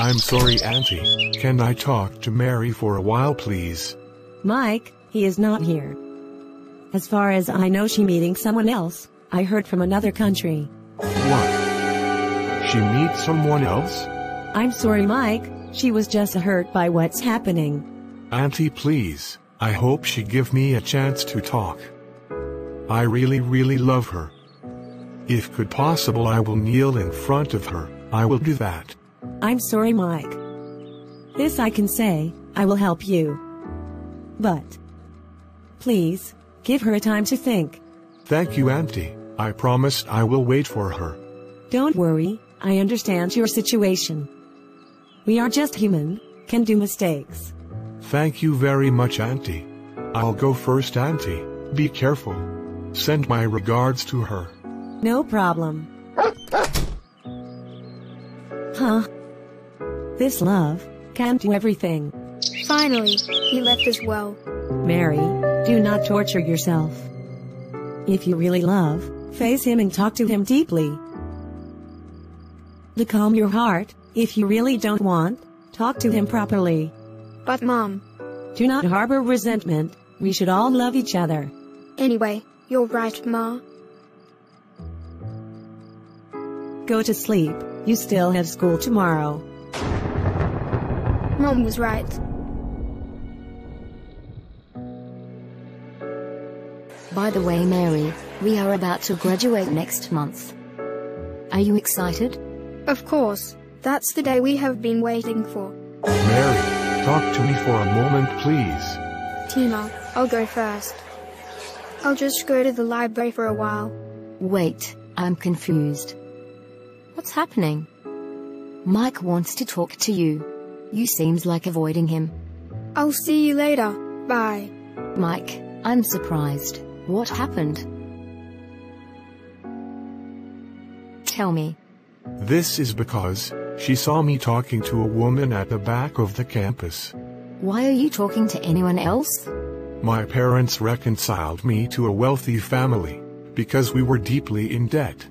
I'm sorry, Auntie. Can I talk to Mary for a while, please? Mike, he is not here. As far as I know she meeting someone else, I heard from another country. What? She meets someone else? I'm sorry Mike, she was just hurt by what's happening. Auntie, please. I hope she give me a chance to talk. I really, really love her. If could possible, I will kneel in front of her. I will do that. I'm sorry Mike. This I can say, I will help you. But, please, give her a time to think. Thank you, Auntie. I promised I will wait for her. Don't worry, I understand your situation. We are just human, can do mistakes. Thank you very much, Auntie. I'll go first, Auntie. Be careful. Send my regards to her. No problem. Huh? This love can't do everything. Finally, he left as well. Mary, do not torture yourself. If you really love, face him and talk to him deeply. To calm your heart, if you really don't want, talk to him properly. But mom, Do not harbor resentment, we should all love each other. anyway, you're right, ma. Go to sleep, you still have school tomorrow. Mom was right. By the way, Mary, we are about to graduate next month. Are you excited? Of course, that's the day we have been waiting for. Mary, talk to me for a moment, please. Tina, I'll go first. I'll just go to the library for a while. Wait, I'm confused. What's happening? Mike wants to talk to you. You seems like avoiding him. I'll see you later. Bye. Mike, I'm surprised. What happened? Tell me. This is because she saw me talking to a woman at the back of the campus. Why are you talking to anyone else? My parents reconciled me to a wealthy family because we were deeply in debt.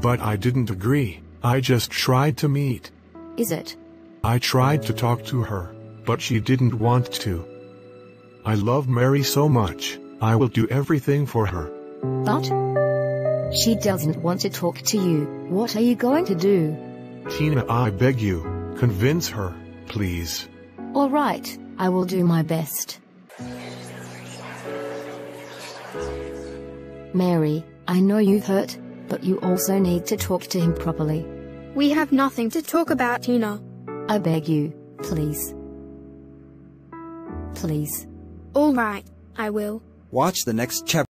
But I didn't agree. I just tried to meet. Is it? I tried to talk to her, but she didn't want to. I love Mary so much, I will do everything for her. But? She doesn't want to talk to you. What are you going to do? Tina, I beg you, convince her, please. Alright, I will do my best. Mary, I know you've hurt, but you also need to talk to him properly. We have nothing to talk about, Tina. I beg you, please. Please. All right, I will. Watch the next chapter.